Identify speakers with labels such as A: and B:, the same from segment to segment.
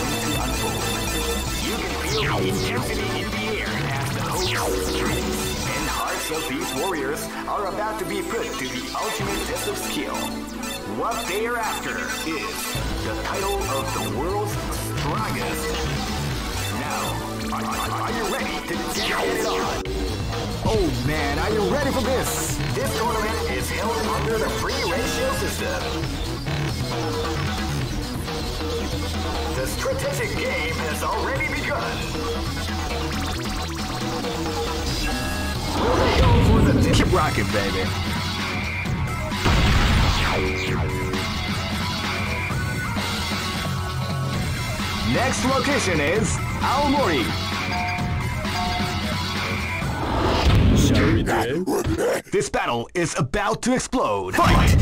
A: going to unfold. You can feel the intensity in the air as the hopes, and hearts of these warriors are about to be put to the ultimate test of skill. What they are after is the title of the world's strongest. Now, are, are- are you ready to get it on? Oh man, are you ready for this? This tournament is held under the free ratio system. The game has already begun. Will they go for the Keep rocking, baby. Next location is Aomori. This battle is about to explode. Fight!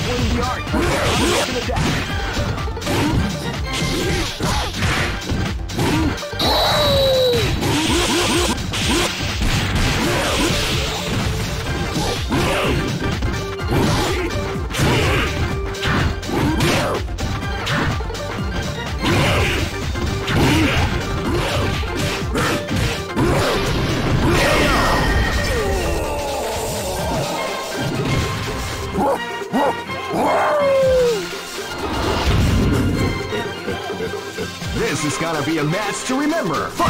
A: Grappling the of the attack. Match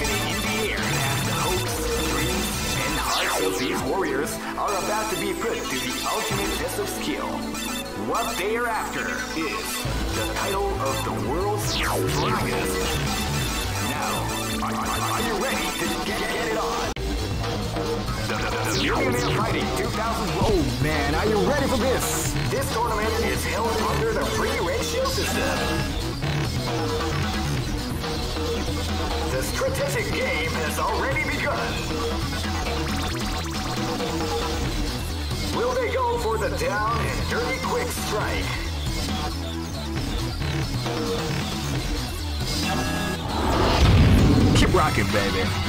A: In the air as the hopes, dreams, and hearts of these warriors are about to be put to the ultimate test of skill. What they are after is the title of the world's strongest. Now, are, are, you ready to get, get it on? The, Millionaire Fighting 2001. Oh man, are you ready for this? This tournament is held under the free ratio system. The strategic game has already begun. Will they go for the down and dirty quick strike? Keep rocking, baby.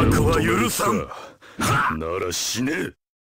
B: 悪は許さんなら死ねえ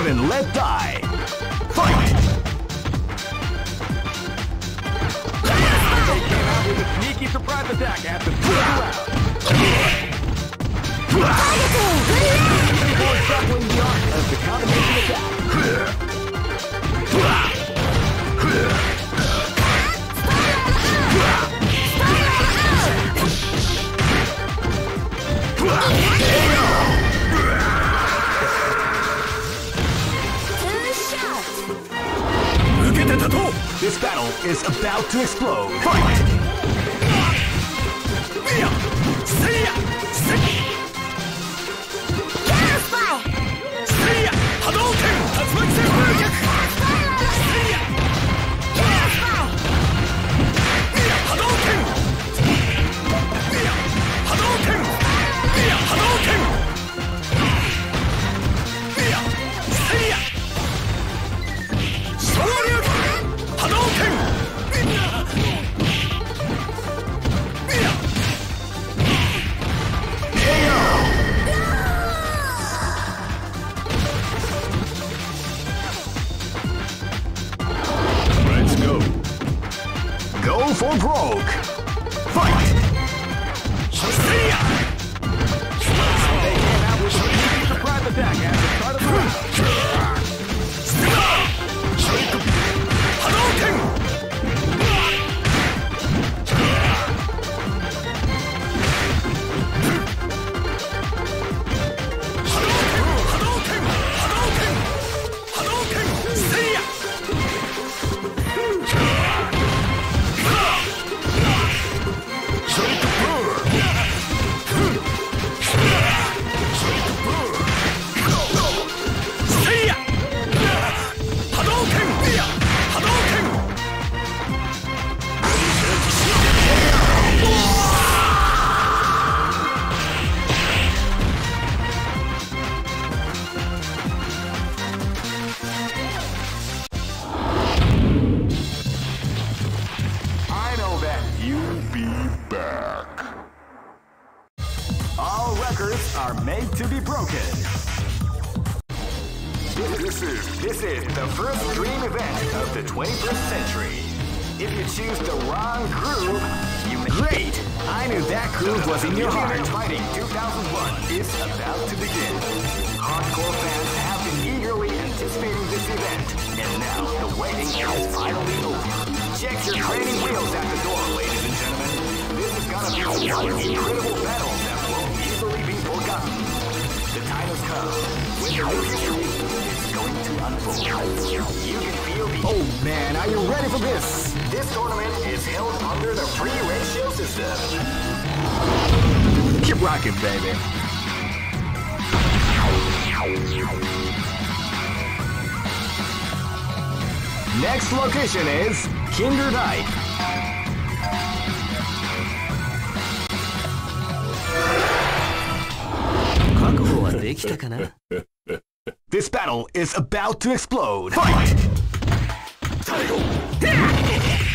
A: Live and let die. Fight! They came out with a sneaky surprise attack at the Before shuffling the art of the combination attack. To explode. Fight! Attack at the start of the round.
B: You'll be back. All records are made to be broken.
A: This is this is the first dream event of the 21st century. If you choose the wrong groove, you may Great! I knew that groove was in your heart. Fighting 2001 is about to begin. Hardcore fans have been eagerly anticipating this event, and now the waiting is finally over. Check your training wheels at the door, ladies and gentlemen. This is gonna be one incredible battle that won't easily be forgotten. The time has come when the new history is going to unfold. You can feel the Oh man, are you ready for this? This tournament is held under the free ratio system. Keep rocking, baby. Next location is Kinderdijk. This battle is about to explode. Fight! Beautiful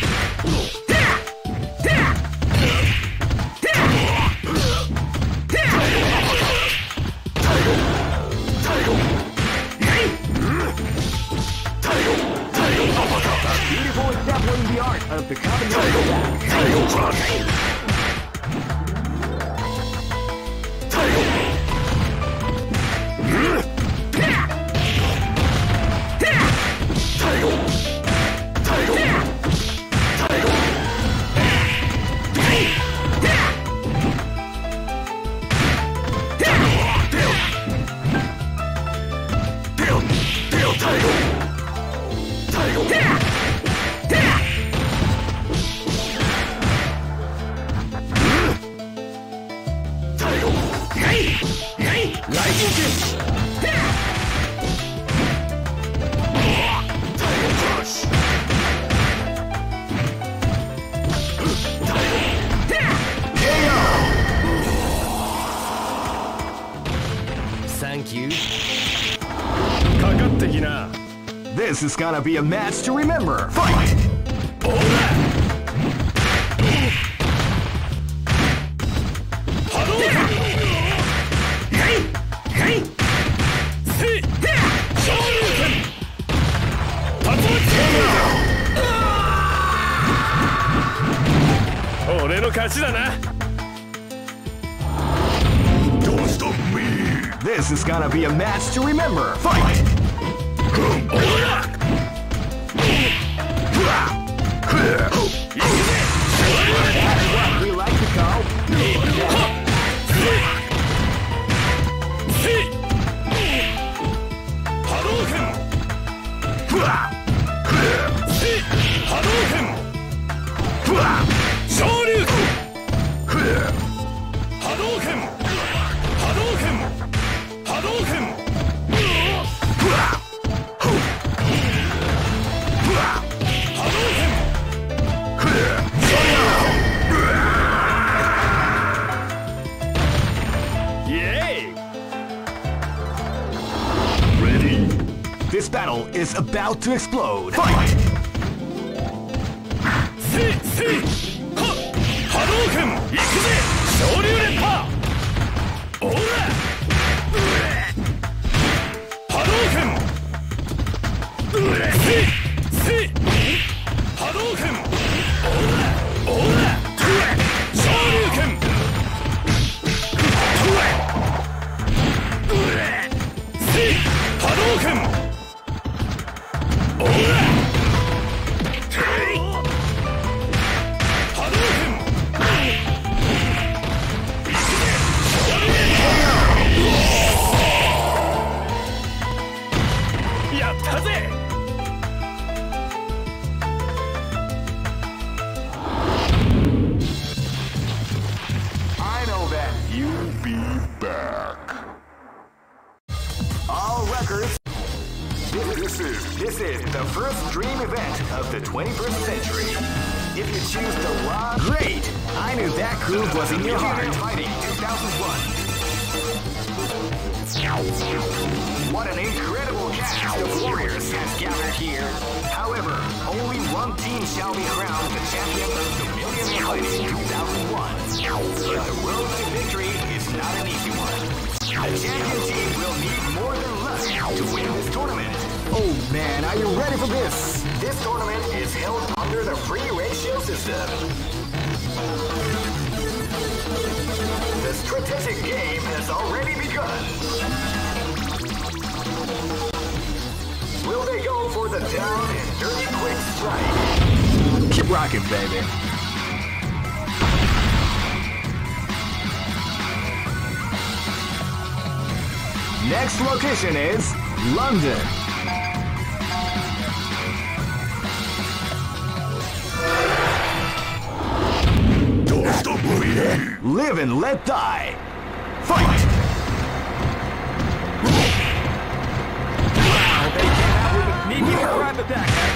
A: example in the art of becoming a gonna be a match to remember. Fight! This is gonna be a match to remember. Fight! to explode. Fight! See, see! Hadouken! Ikuze! Shoryu Renpa! Ora! Hadouken! See! See! Hadouken! Here. However, only one team shall be crowned the champion of the Millionaire Fighting 2001. But the road to victory is not an easy one. The champion team will need more than luck to win this tournament. Oh man, are you ready for this? This tournament is held under the free ratio system. The strategic game has already begun. Will they go for the down and dirty quick strike? Keep rocking, baby. Next location is London. Don't stop working. Live and let die.
B: Attack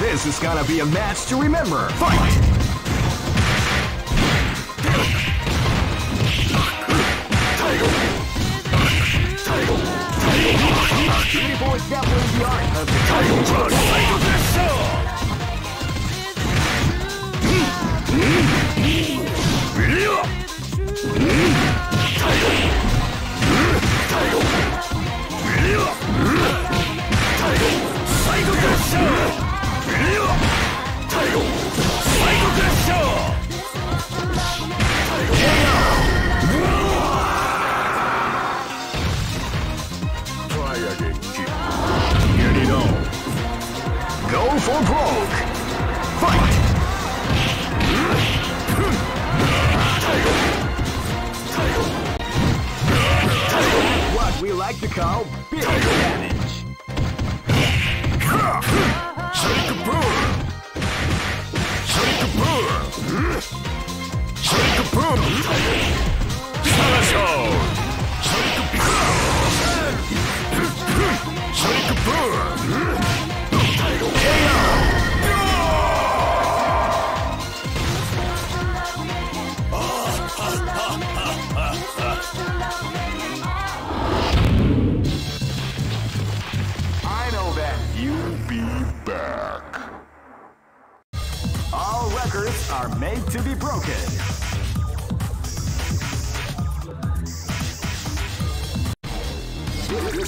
A: This is gonna be a match to remember. Fight! The art of the
C: Try
A: are made to be broken.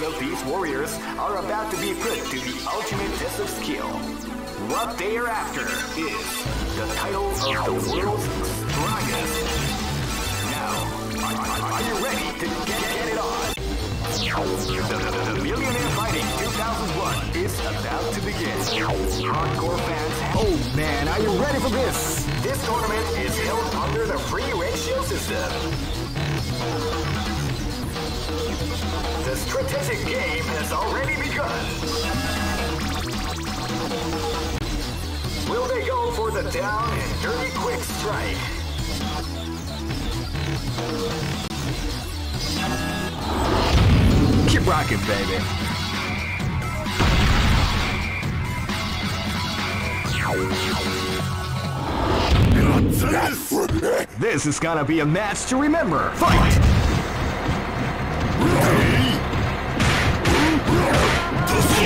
A: of these warriors are about to be put to the ultimate test of skill. What they are after is the title of the world's strongest. Now, are, you ready to get, get it on? The, the Millionaire Fighting 2001 is about to begin. Hardcore fans. Oh man, are you ready for this? This tournament is held under the free ratio system. The strategic game has already begun. Will they go for the down and dirty quick strike? Keep rocking, baby. This is gonna be a match to remember. Fight!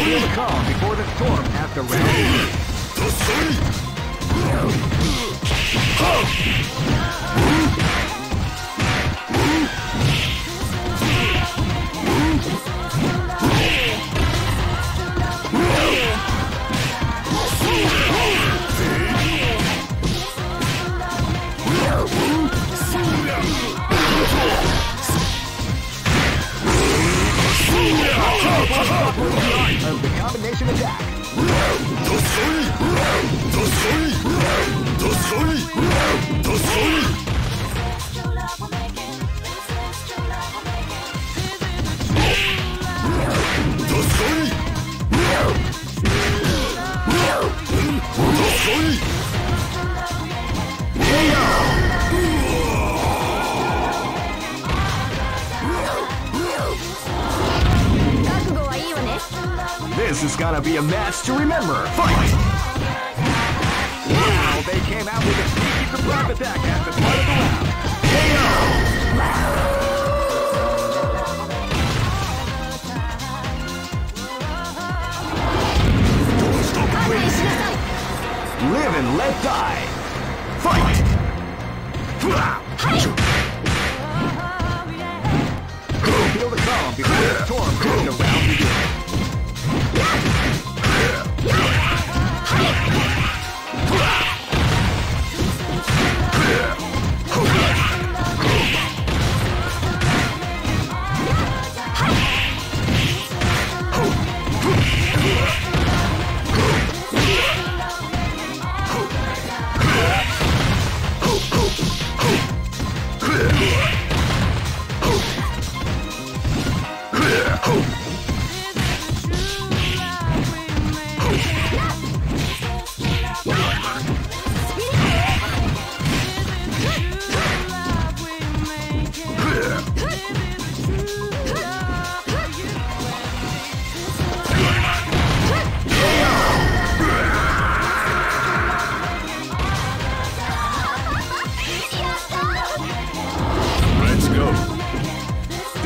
A: Calm before the storm after round. of the This is gonna be a match to remember. Fight! Wow, they came out with a sneaky surprise attack at the start of the round. KO! Live and let die. Fight! Feel the calm before the storm during the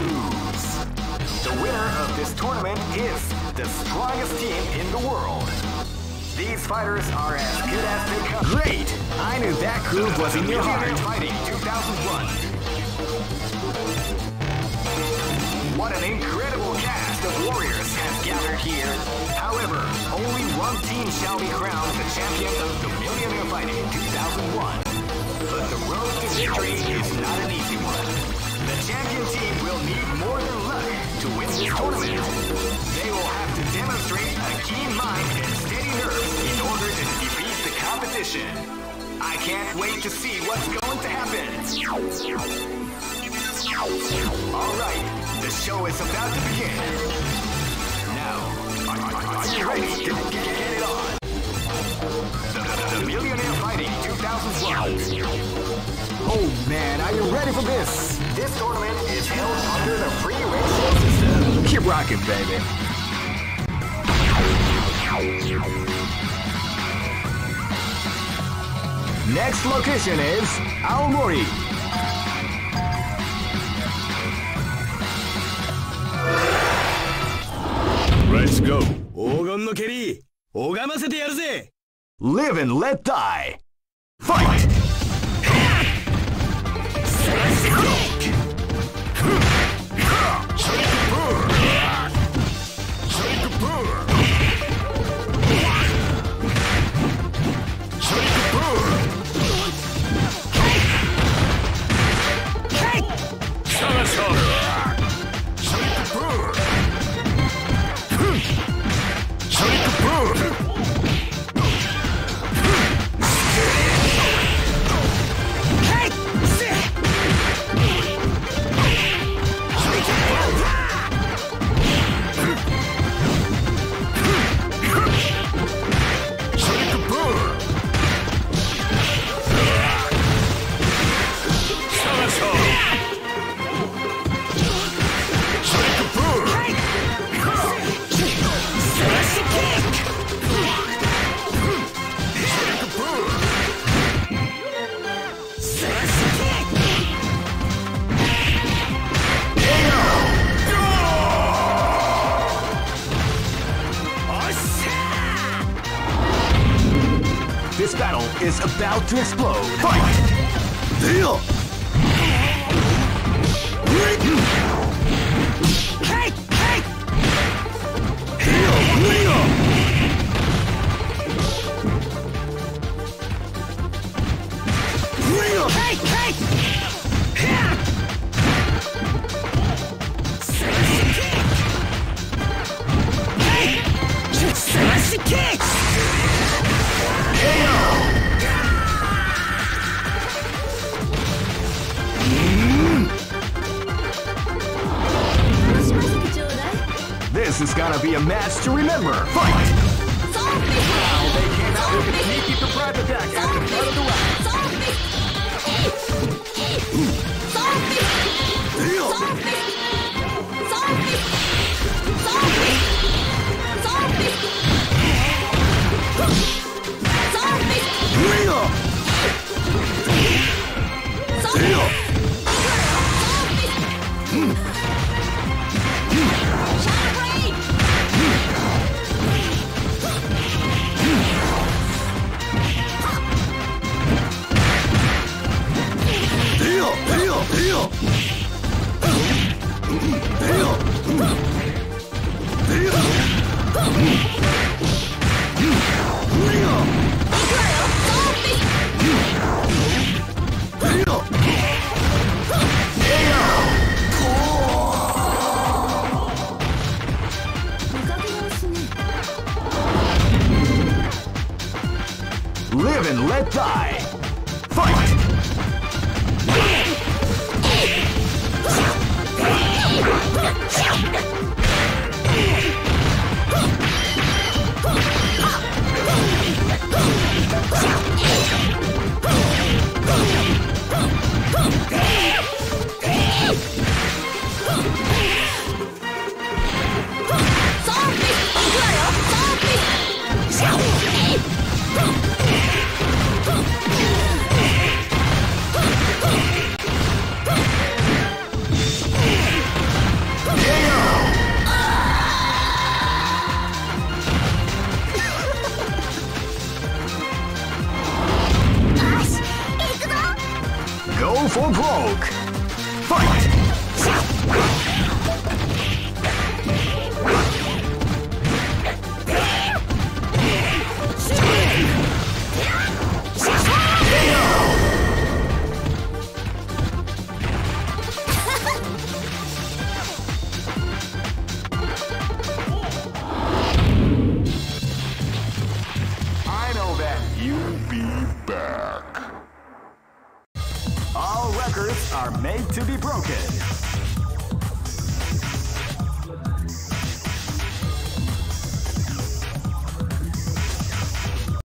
A: The winner of this tournament is the strongest team in the world. These fighters are as good as they come. Great! I knew that groove was in your heart. Fighting 2001. What an incredible cast of warriors has gathered here. However, only one team shall be crowned the champion of the Millionaire Fighting 2001. But the road to victory is not an easy one. The champion team will need more than luck to win this tournament. They will have to demonstrate a keen mind and steady nerves in order to defeat the competition. I can't wait to see what's going to happen. All right, the show is about to begin. Now, are, you ready to get, it on? The, the Millionaire Fighting 2001. Oh man, are you ready for this? This tournament is held under the free ratio system. Keep rocking, baby. Next location is Aomori.
C: Let's go
B: 黄金の蹴り拝ませてやるぜ
A: Live and let die. Fight! This To remember. Fight! Live